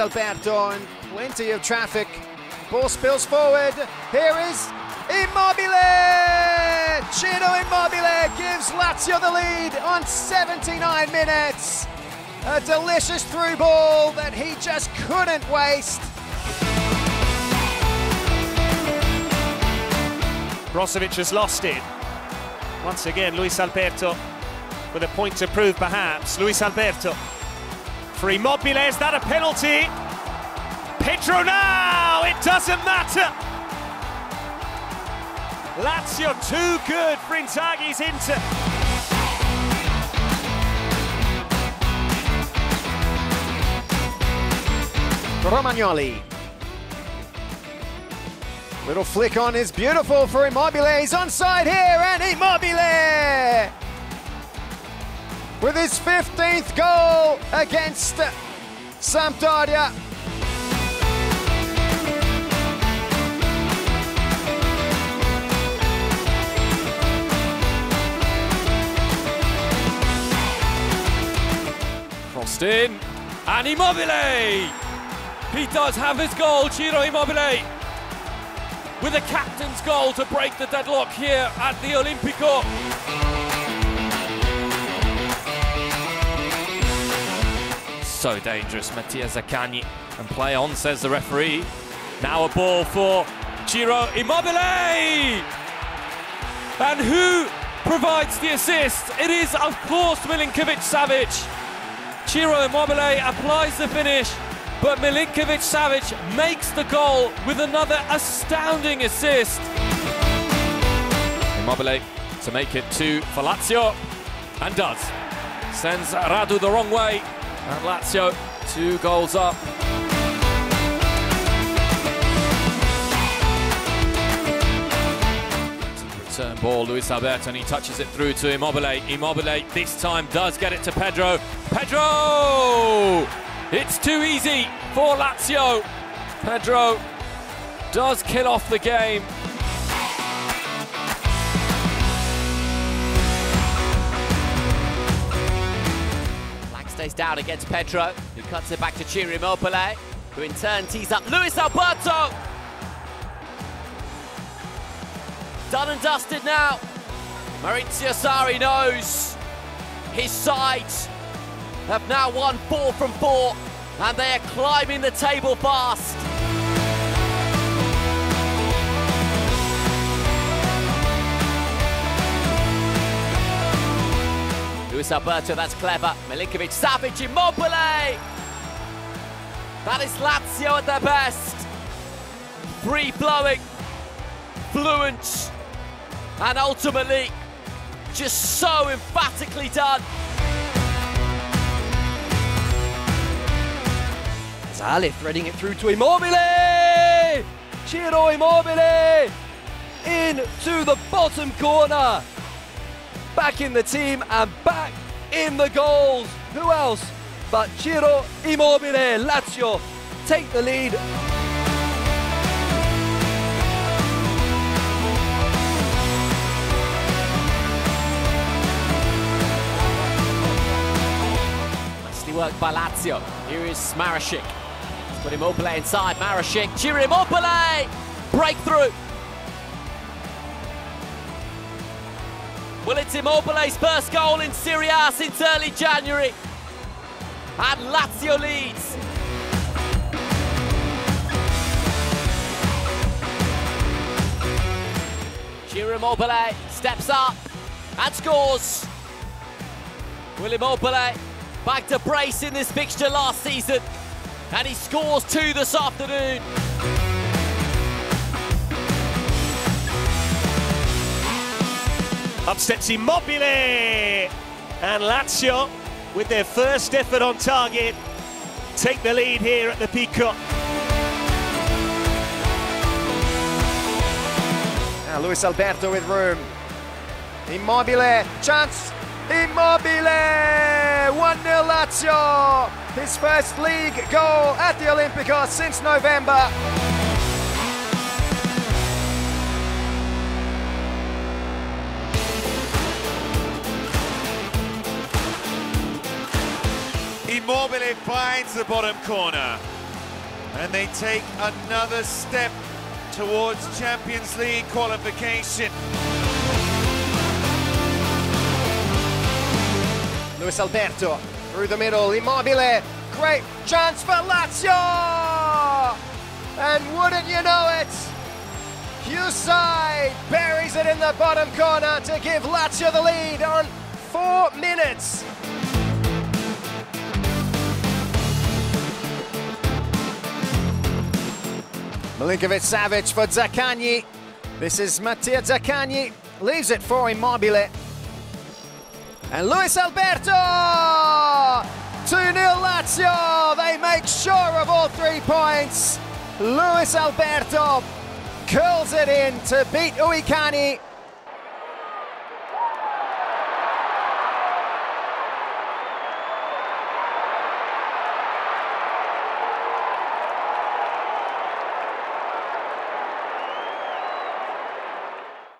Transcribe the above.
Alberto and plenty of traffic. Ball spills forward. Here is Immobile! Ciro Immobile gives Lazio the lead on 79 minutes. A delicious through ball that he just couldn't waste. Brozovic has lost it. Once again, Luis Alberto with a point to prove perhaps. Luis Alberto for Immobile, is that a penalty? Pedro now, it doesn't matter. Lazio too good for Inzaghi's Inter. Romagnoli. Little flick on is beautiful for Immobile. He's onside here and Immobile! With his 15th goal against Sampdoria. Crossed in, and Immobile! He does have his goal, Ciro Immobile! With a captain's goal to break the deadlock here at the Olimpico. So dangerous, Mattia Zaccagni. And play on, says the referee. Now a ball for Ciro Immobile! And who provides the assist? It is, of course, Milinkovic Savic. Ciro Immobile applies the finish, but Milinkovic Savic makes the goal with another astounding assist. Immobile to make it two for Lazio, and does. Sends Radu the wrong way, and Lazio two goals up. Return ball, Luis Alberto, and he touches it through to Immobile. Immobile this time does get it to Pedro. Pedro! It's too easy for Lazio. Pedro does kill off the game. Black down against Pedro, who cuts it back to Ciro Immobile, who in turn tees up Luis Alberto. Done and dusted now. Maurizio Sarri knows his sides have now won four from four, and they are climbing the table fast. Luis Alberto, that's clever. Milinkovic, Savic, Immobile! That is Lazio at their best. Free-flowing, fluent, and ultimately just so emphatically done. Zale threading it through to Immobile! Ciro Immobile! Into the bottom corner! Back in the team and back in the goals. Who else but Ciro Immobile? Lazio take the lead. Nicely worked by Lazio. Here is Marusic. Got Immobile inside. Marusic, Ciro Immobile! Breakthrough! Well, it's Immobile's first goal in Serie A since early January. And Lazio leads. Ciro Immobile steps up and scores. Will Immobile back to brace in this fixture last season. And he scores two this afternoon. Up steps Immobile! And Lazio, with their first effort on target, take the lead here at the Picco. Now Luis Alberto with room. Immobile, chance. Immobile! 1-0 Lazio. His first league goal at the Olimpico since November. Immobile finds the bottom corner. and they take another step towards Champions League qualification. Luis Alberto through the middle, Immobile, great chance for Lazio! And wouldn't you know it, Hysaj buries it in the bottom corner to give Lazio the lead on four minutes. Milinkovic Savic for Zaccagni. This is Mattia Zaccagni. Leaves it for Immobile. And Luis Alberto! 2 0 Lazio. They make sure of all three points. Luis Alberto curls it in to beat Uikani